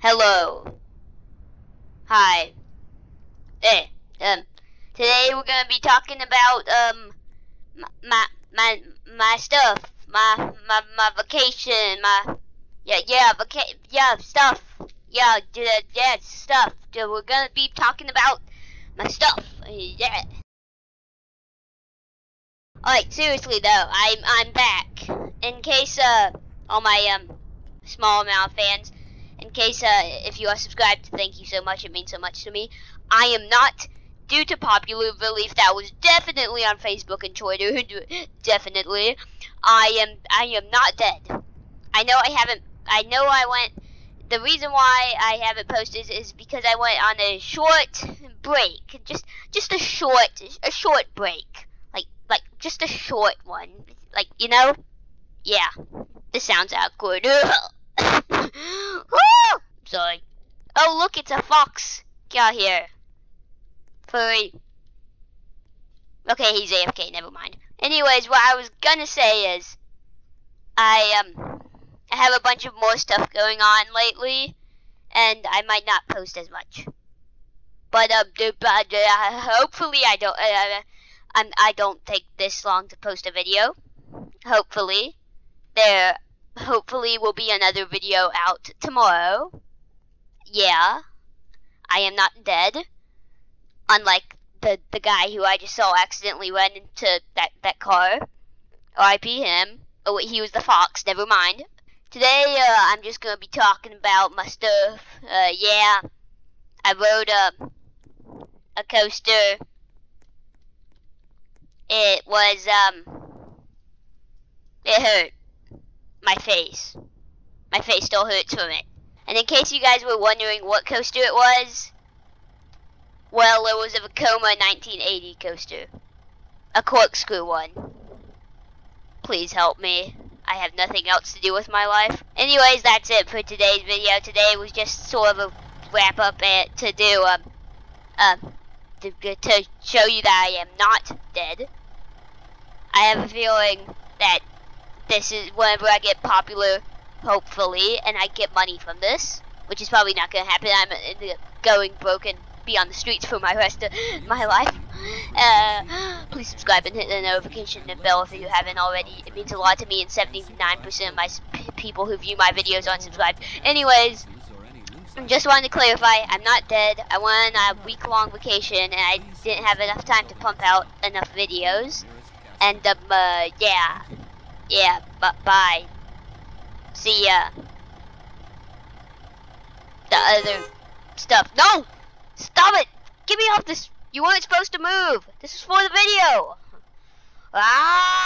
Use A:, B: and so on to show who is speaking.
A: Hello. Hi. Eh. Um. Today we're gonna be talking about um my my my stuff, my my my vacation, my yeah yeah vaca yeah stuff, yeah yeah, yeah stuff. We're gonna be talking about my stuff. Yeah. Alright, seriously though, I'm I'm back. In case uh all my um small amount of fans, in case uh if you are subscribed, thank you so much. It means so much to me. I am not due to popular belief that was definitely on Facebook and Twitter. definitely, I am I am not dead. I know I haven't. I know I went. The reason why I haven't posted is because I went on a short break, just just a short a short break, like like just a short one, like you know. Yeah, this sounds awkward. Look, it's a fox. Get out here. Furry. Okay, he's AFK, never mind. Anyways, what I was gonna say is, I, um, I have a bunch of more stuff going on lately, and I might not post as much. But, um, uh, hopefully I don't, uh, I'm, I don't take this long to post a video. Hopefully. There, hopefully will be another video out tomorrow. Yeah. I am not dead unlike the the guy who I just saw accidentally run into that that car. R.I.P. him. Oh, wait, he was the fox. Never mind. Today, uh, I'm just gonna be talking about my stuff. Uh, yeah, I rode a a coaster. It was um, it hurt my face. My face still hurts from it. And in case you guys were wondering what coaster it was, well, it was a Vekoma 1980 coaster. A corkscrew one. Please help me. I have nothing else to do with my life. Anyways, that's it for today's video. Today was just sort of a wrap up to do, um, um, to, to show you that I am not dead. I have a feeling that this is whenever I get popular, hopefully, and I get money from this, which is probably not going to happen. I'm going broken be on the streets for my rest of my life. Uh, please subscribe and hit the notification bell if you haven't already. It means a lot to me and 79% of my people who view my videos aren't subscribed. Anyways, I just wanted to clarify, I'm not dead. I went on a week-long vacation and I didn't have enough time to pump out enough videos. And, um, uh, yeah. Yeah, bye. See ya. The other stuff. No! Stop it! Get me off this! You weren't supposed to move! This is for the video! Ah!